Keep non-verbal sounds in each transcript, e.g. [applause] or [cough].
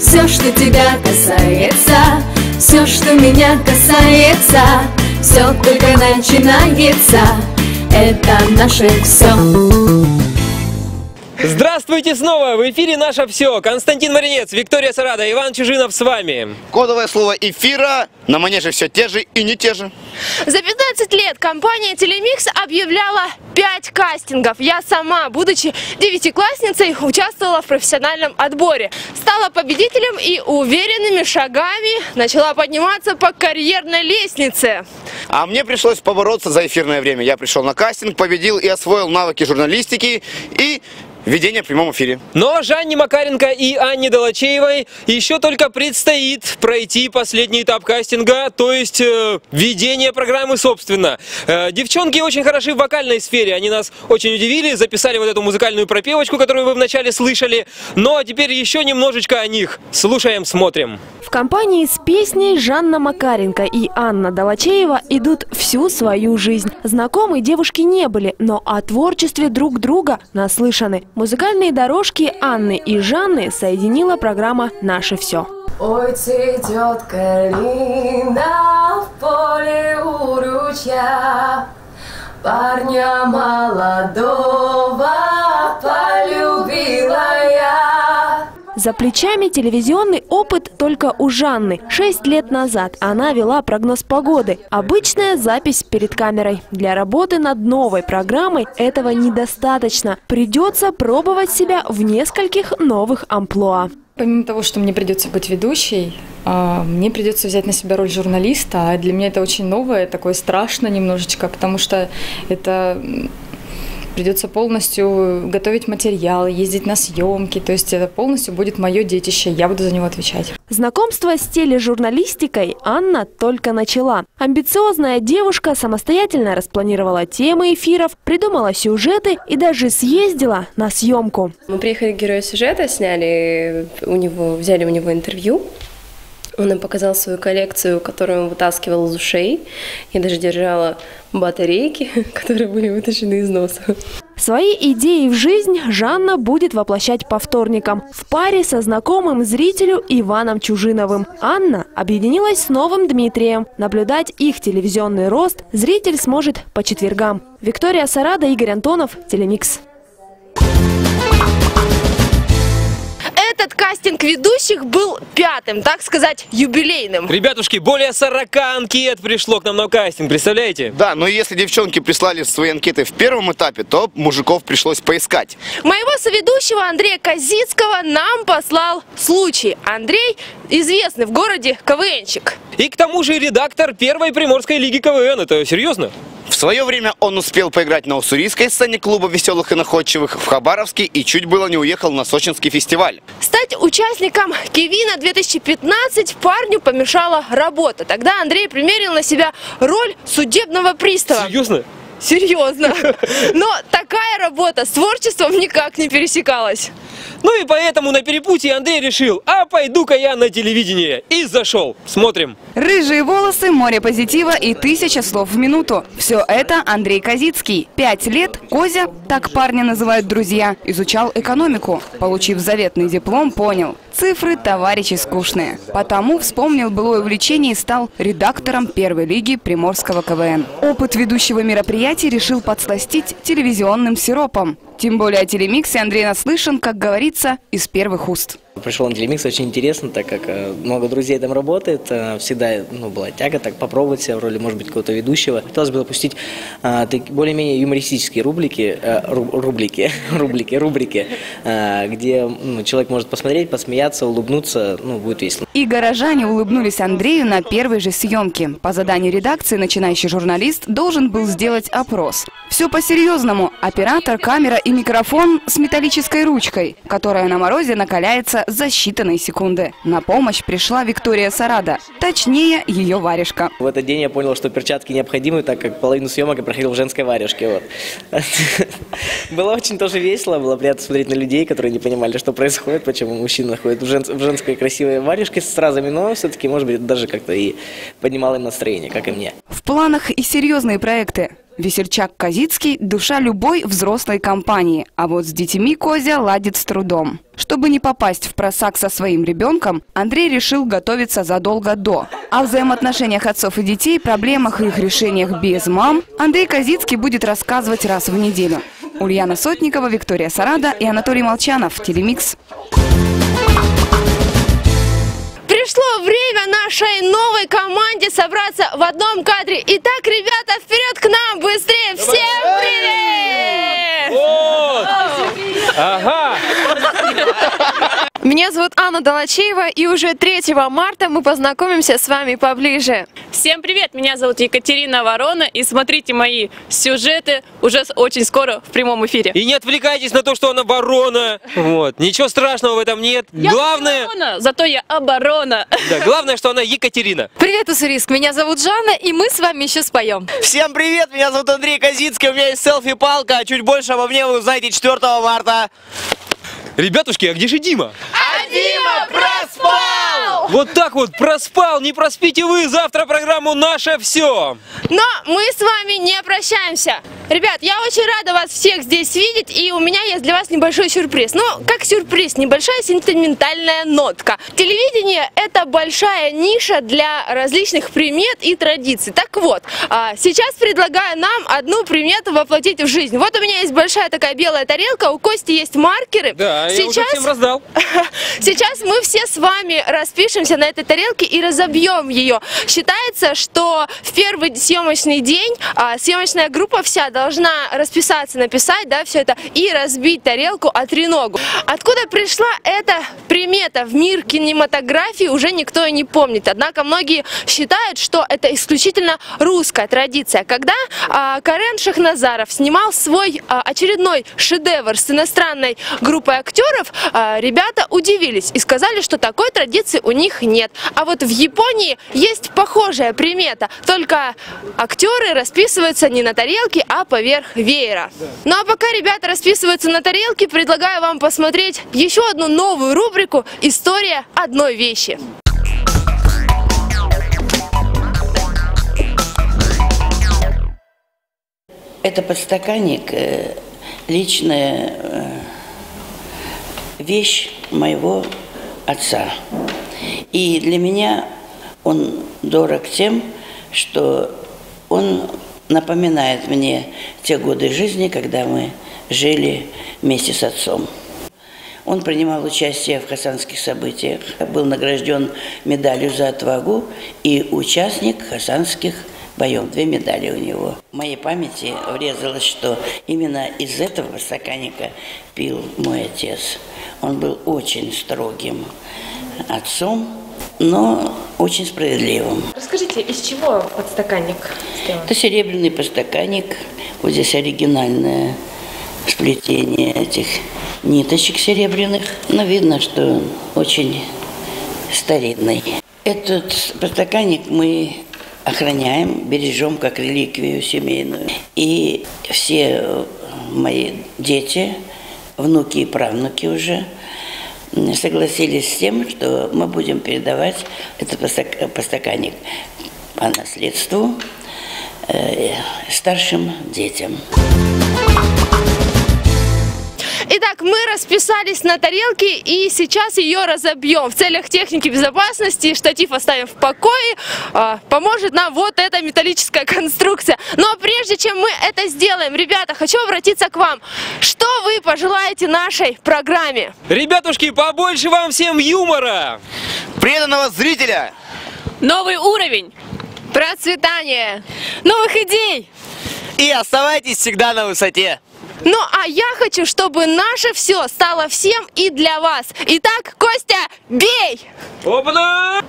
Все, что тебя касается, все, что меня касается, все только начинается. Это наше все. Здравствуйте снова! В эфире «Наше все». Константин Маринец, Виктория Сарада, Иван Чужинов с вами. Кодовое слово эфира на манеже все те же и не те же. За 15 лет компания Телемикс объявляла 5 кастингов. Я сама, будучи девятиклассницей, участвовала в профессиональном отборе. Стала победителем и уверенными шагами начала подниматься по карьерной лестнице. А мне пришлось побороться за эфирное время. Я пришел на кастинг, победил и освоил навыки журналистики и Введение в прямом эфире. Но Жанне Макаренко и Анне Долочеевой еще только предстоит пройти последний этап кастинга, то есть э, ведение программы собственно. Э, девчонки очень хороши в вокальной сфере, они нас очень удивили, записали вот эту музыкальную пропевочку, которую вы вначале слышали. Ну а теперь еще немножечко о них. Слушаем, смотрим. В компании с песней Жанна Макаренко и Анна Долочеева идут всю свою жизнь. Знакомые девушки не были, но о творчестве друг друга наслышаны. Музыкальные дорожки Анны и Жанны соединила программа «Наше все». Ой, цветет калина в поле у ручья, Парня молодого За плечами телевизионный опыт только у Жанны. Шесть лет назад она вела прогноз погоды. Обычная запись перед камерой. Для работы над новой программой этого недостаточно. Придется пробовать себя в нескольких новых амплуа. Помимо того, что мне придется быть ведущей, а, мне придется взять на себя роль журналиста, а для меня это очень новое, такое страшно немножечко, потому что это придется полностью готовить материал, ездить на съемки, то есть это полностью будет мое детище, я буду за него отвечать. Знакомство с тележурналистикой Анна только начала. Амбициозная девушка самостоятельно распланировала темы эфиров, придумала сюжеты и даже съездила на съемку. Мы приехали к герою сюжета, сняли у него, взяли у него интервью. Он нам показал свою коллекцию, которую он вытаскивал из ушей. Я даже держала батарейки, [laughs] которые были вытащены из носа. Свои идеи в жизнь Жанна будет воплощать по вторникам в паре со знакомым зрителю Иваном Чужиновым. Анна объединилась с новым Дмитрием. Наблюдать их телевизионный рост зритель сможет по четвергам. Виктория Сарада, Игорь Антонов, Телемикс. Этот кастинг ведущих был пятым, так сказать, юбилейным. Ребятушки, более 40 анкет пришло к нам на кастинг, представляете? Да, но если девчонки прислали свои анкеты в первом этапе, то мужиков пришлось поискать. Моего соведущего Андрея Козицкого нам послал случай. Андрей известный в городе КВНщик. И к тому же редактор первой приморской лиги КВН. Это серьезно? В свое время он успел поиграть на уссурийской сцене клуба веселых и находчивых в Хабаровске и чуть было не уехал на сочинский фестиваль. Стать участником Кевина 2015 парню помешала работа. Тогда Андрей примерил на себя роль судебного пристава. Серьезно? Серьезно. [laughs] Но такая работа с творчеством никак не пересекалась. Ну и поэтому на перепутье Андрей решил, а пойду-ка я на телевидение. И зашел. Смотрим. Рыжие волосы, море позитива и тысяча слов в минуту. Все это Андрей Козицкий. Пять лет Козя, так парня называют друзья, изучал экономику. Получив заветный диплом, понял – цифры товарищи скучные. Потому вспомнил былое увлечение и стал редактором первой лиги Приморского КВН. Опыт ведущего мероприятий решил подсластить телевизионным сиропом. Тем более о телемиксе Андрей наслышан, как говорится, из первых уст. Пришел на телемикс, очень интересно, так как э, много друзей там работает, э, всегда ну, была тяга так попробовать себя в роли, может быть, какого-то ведущего. Хотелось бы запустить а, более-менее юмористические рубрики, а, [laughs] рубрики, рубрики, рубрики, а, где ну, человек может посмотреть, посмеяться, улыбнуться, ну, будет весело. И горожане улыбнулись Андрею на первой же съемке. По заданию редакции начинающий журналист должен был сделать опрос. Все по-серьезному. Оператор, камера и микрофон с металлической ручкой, которая на морозе накаляется за считанные секунды. На помощь пришла Виктория Сарада, точнее ее варежка. В этот день я понял, что перчатки необходимы, так как половину съемок я проходил в женской варежке. Вот. [laughs] Было очень тоже весело, было приятно смотреть на людей, которые не понимали, что происходит, почему мужчина ходит в, жен... в женской красивой варежке с стразами, но все-таки, может быть, даже как-то и поднимало им настроение, как и мне. В планах и серьезные проекты. Весельчак Козицкий – душа любой взрослой компании, а вот с детьми Козя ладит с трудом. Чтобы не попасть в просак со своим ребенком, Андрей решил готовиться задолго до. О взаимоотношениях отцов и детей, проблемах и их решениях без мам Андрей Козицкий будет рассказывать раз в неделю. Ульяна Сотникова, Виктория Сарада и Анатолий Молчанов. Телемикс. Пришло нашей новой команде собраться в одном кадре. Итак, ребята, вперед к нам, быстрее! Всем привет! Ага! Меня зовут Анна Долачеева, и уже 3 марта мы познакомимся с вами поближе. Всем привет! Меня зовут Екатерина Ворона, и смотрите мои сюжеты уже очень скоро в прямом эфире. И не отвлекайтесь на то, что она ворона. Вот. Ничего страшного в этом нет. Я Главное, ворона, зато я оборона. да, главное, что она Екатерина. Привет, Уссурийск! Меня зовут Жанна, и мы с вами еще споем. Всем привет, меня зовут Андрей Козицкий, у меня есть селфи-палка, а чуть больше обо мне вы узнаете 4 марта. Ребятушки, а где же Дима? А Дима проспал! Вот так вот проспал, не проспите вы завтра программу «Наше все». Но мы с вами не прощаемся. Ребят, я очень рада вас всех здесь видеть, и у меня есть для вас небольшой сюрприз. Ну, как сюрприз, небольшая сентиментальная нотка. Телевидение – это большая ниша для различных примет и традиций. Так вот, а, сейчас предлагаю нам одну примету воплотить в жизнь. Вот у меня есть большая такая белая тарелка, у Кости есть маркеры. Да, я уже всем раздал. [laughs] Сейчас мы все с вами распишемся на этой тарелке и разобьем ее. Считается, что в первый съемочный день а, съемочная группа вся должна расписаться, написать, да, все это, и разбить тарелку о треногу. Откуда пришла эта примета в мир кинематографии, уже никто и не помнит. Однако многие считают, что это исключительно русская традиция. Когда а, Карен Шахназаров снимал свой а, очередной шедевр с иностранной группой актеров, ребята удивились и сказали, что такой традиции у них нет. А вот в Японии есть похожая примета, только актеры расписываются не на тарелке, а поверх веера. Ну а пока ребята расписываются на тарелке, предлагаю вам посмотреть еще одну новую рубрику «История одной вещи». Это подстаканник, э, личная э, вещь моего отца. И для меня он дорог тем, что он напоминает мне те годы жизни, когда мы жили вместе с отцом. Он принимал участие в хасанских событиях, был награжден медалью за отвагу и участник хасанских боев. Две медали у него. В моей памяти врезалось, что именно из этого стаканика пил мой отец. Он был очень строгим отцом, но очень справедливым. Расскажите, из чего подстаканник сделан? Это серебряный подстаканник. Вот здесь оригинальное сплетение этих ниточек серебряных. Но видно, что он очень старинный. Этот подстаканник мы охраняем, бережем как реликвию семейную. И все мои дети, внуки и правнуки уже согласились с тем, что мы будем передавать этот постак- подстаканник по наследству э, старшим детям. Итак, мы расписались на тарелке и сейчас ее разобьем. В целях техники безопасности штатив оставим в покое. А, Поможет нам вот эта металлическая конструкция. Но прежде чем мы это сделаем, ребята, хочу обратиться к вам. Что вы пожелаете нашей программе? Ребятушки, побольше вам всем юмора! Преданного зрителя! Новый уровень! Процветание! Новых идей! И оставайтесь всегда на высоте! Ну а я хочу, чтобы наше все стало всем и для вас. Итак, Костя, бей! Опа!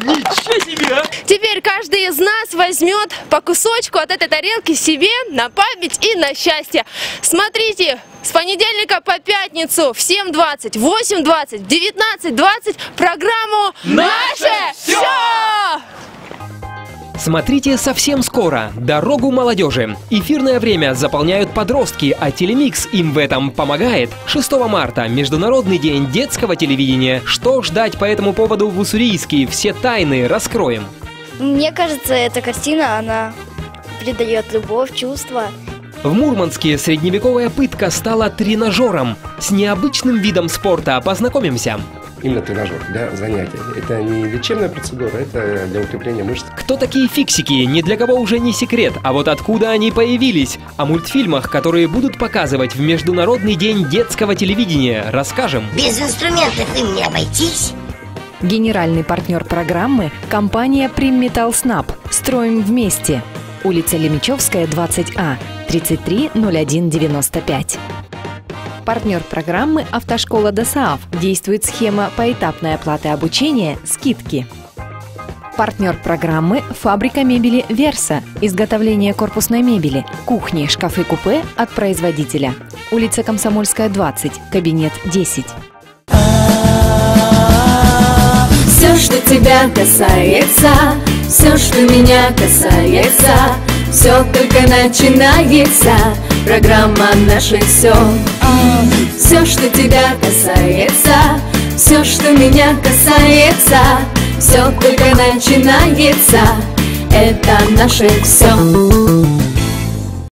Ничего себе! а! Теперь каждый из нас возьмет по кусочку от этой тарелки себе на память и на счастье. Смотрите, с понедельника по пятницу в 7.20, 8.20, 19.20 программу «Наше все!» Смотрите совсем скоро «Дорогу молодежи». Эфирное время заполняют подростки, а Телемикс им в этом помогает. 6 марта – Международный день детского телевидения. Что ждать по этому поводу в Уссурийске? Все тайны раскроем. Мне кажется, эта картина, она придает любовь, чувства. В Мурманске средневековая пытка стала тренажером. С необычным видом спорта познакомимся. Именно тренажер для занятия. Это не лечебная процедура, это для укрепления мышц. Кто такие фиксики, ни для кого уже не секрет. А вот откуда они появились? О мультфильмах, которые будут показывать в Международный день детского телевидения, расскажем. Без инструментов им не обойтись. Генеральный партнер программы – компания Примметал Снаб. Строим вместе. Улица Лемичевская, 20А, 330195. Партнер программы «Автошкола ДОСААФ». Действует схема поэтапной оплаты обучения «Скидки». Партнер программы «Фабрика мебели Верса». Изготовление корпусной мебели, кухни, шкафы-купе от производителя. Улица Комсомольская, 20, кабинет 10. Все, что тебя касается, все, что меня касается, все только начинается. Программа наша все. Все, что тебя касается, все, что меня касается, все только начинается. Это наше все.